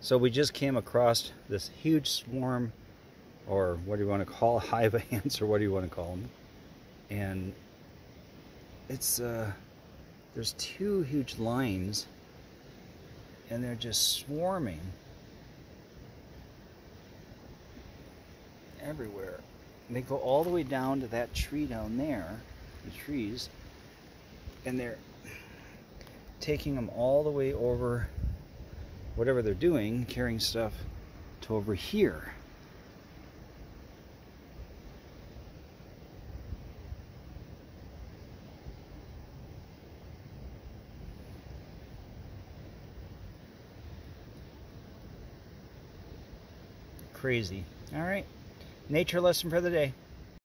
So we just came across this huge swarm, or what do you want to call hive ants, or what do you want to call them? And it's uh, there's two huge lines, and they're just swarming everywhere. They go all the way down to that tree down there, the trees, and they're taking them all the way over whatever they're doing, carrying stuff to over here. Crazy. All right. Nature lesson for the day.